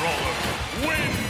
Roller wins!